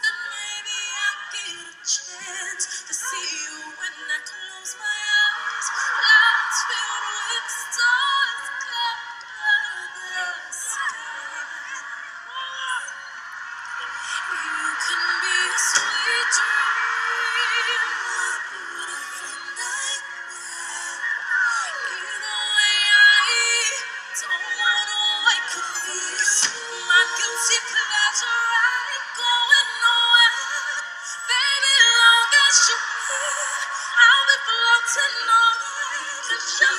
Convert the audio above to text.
that maybe I get a chance I'll be floating on. 'Cause you're